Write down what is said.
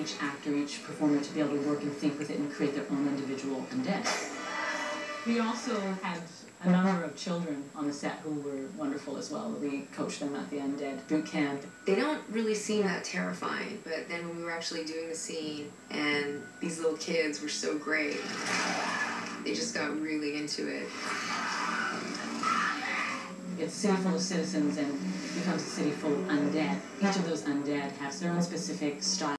each actor, each performer to be able to work and think with it and create their own individual undead. We also had a number of children on the set who were wonderful as well. We coached them at the undead boot camp. They don't really seem that terrifying, but then when we were actually doing the scene and these little kids were so great, they just got really into it. It's a city full of citizens and becomes a city full of undead. Each of those undead has their own specific style.